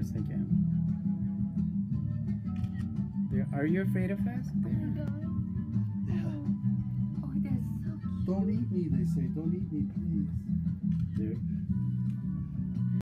course I can. There, are you afraid of us? There. Oh god. Oh, that's so cute. Don't eat me, they say. Don't eat me, please. There.